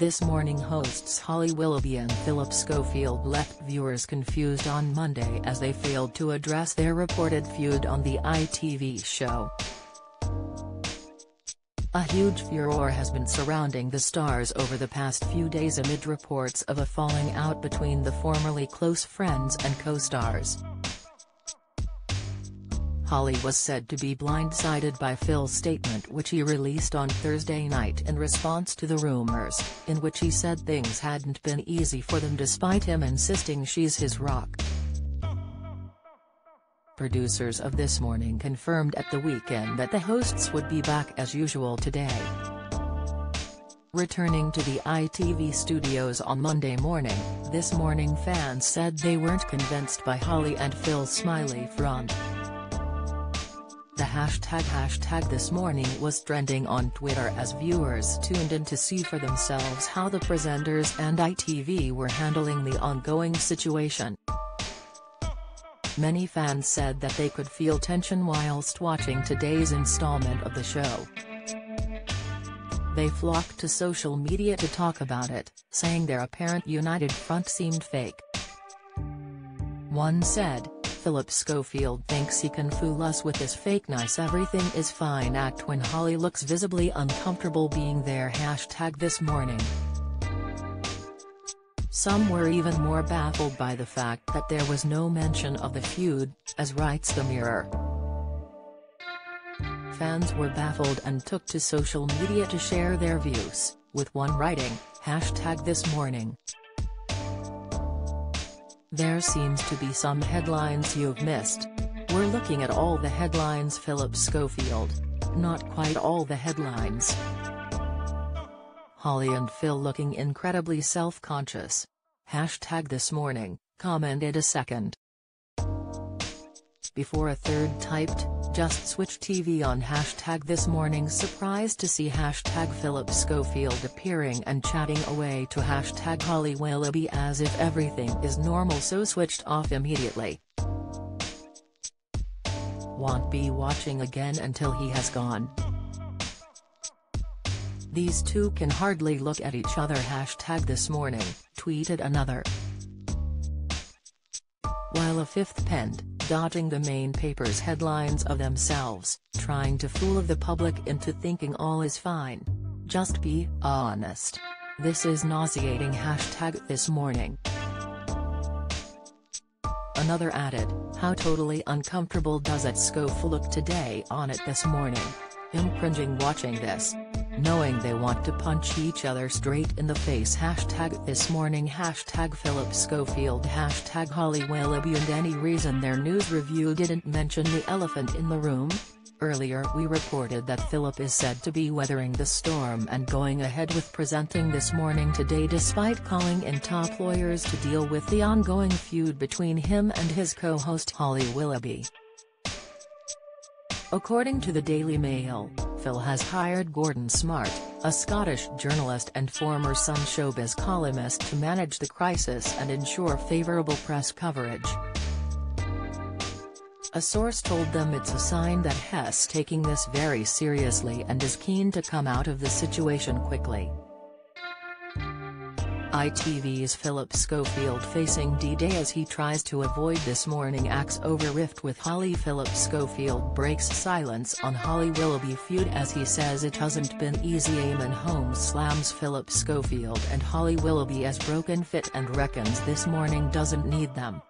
This morning hosts Holly Willoughby and Phillip Schofield left viewers confused on Monday as they failed to address their reported feud on the ITV show. A huge furor has been surrounding the stars over the past few days amid reports of a falling out between the formerly close friends and co-stars. Holly was said to be blindsided by Phil's statement which he released on Thursday night in response to the rumors, in which he said things hadn't been easy for them despite him insisting she's his rock. Producers of This Morning confirmed at the weekend that the hosts would be back as usual today. Returning to the ITV studios on Monday morning, This Morning fans said they weren't convinced by Holly and Phil's smiley front. The hashtag hashtag this morning was trending on Twitter as viewers tuned in to see for themselves how the presenters and ITV were handling the ongoing situation. Many fans said that they could feel tension whilst watching today's installment of the show. They flocked to social media to talk about it, saying their apparent united front seemed fake. One said, Phillip Schofield thinks he can fool us with his fake nice everything is fine act when Holly looks visibly uncomfortable being there hashtag this morning. Some were even more baffled by the fact that there was no mention of the feud, as writes The Mirror. Fans were baffled and took to social media to share their views, with one writing, hashtag this morning. There seems to be some headlines you've missed. We're looking at all the headlines Phillip Schofield. Not quite all the headlines. Holly and Phil looking incredibly self-conscious. Hashtag this morning, commented a second. Before a third typed, just switch TV on hashtag this morning surprised to see hashtag Phillip Schofield appearing and chatting away to hashtag Holly Willoughby as if everything is normal so switched off immediately. Won't be watching again until he has gone. These two can hardly look at each other hashtag this morning, tweeted another. While a fifth penned, dodging the main paper's headlines of themselves, trying to fool the public into thinking all is fine. Just be honest. This is nauseating hashtag this morning. Another added, how totally uncomfortable does it Scof look today on it this morning. I'm watching this knowing they want to punch each other straight in the face hashtag this morning hashtag Phillip Schofield hashtag Holly Willoughby and any reason their news review didn't mention the elephant in the room? Earlier we reported that Phillip is said to be weathering the storm and going ahead with presenting this morning today despite calling in top lawyers to deal with the ongoing feud between him and his co-host Holly Willoughby. According to the Daily Mail, Phil has hired Gordon Smart, a Scottish journalist and former Sun showbiz columnist to manage the crisis and ensure favourable press coverage. A source told them it's a sign that Hess is taking this very seriously and is keen to come out of the situation quickly. ITV's Phillip Schofield facing D-Day as he tries to avoid this morning axe over rift with Holly Phillip Schofield breaks silence on Holly Willoughby feud as he says it hasn't been easy Eamonn Holmes slams Phillip Schofield and Holly Willoughby as broken fit and reckons this morning doesn't need them.